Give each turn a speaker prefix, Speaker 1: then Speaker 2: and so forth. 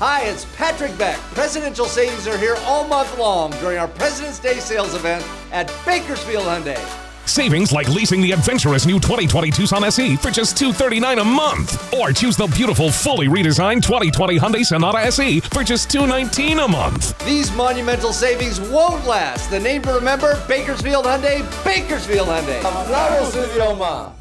Speaker 1: Hi, it's Patrick Beck. Presidential savings are here all month long during our President's Day sales event at Bakersfield Hyundai.
Speaker 2: Savings like leasing the adventurous new 2020 Tucson SE for just $239 a month. Or choose the beautiful, fully redesigned 2020 Hyundai Sonata SE for just $219 a month.
Speaker 1: These monumental savings won't last. The name to remember Bakersfield Hyundai, Bakersfield Hyundai.
Speaker 3: Hablamos idioma.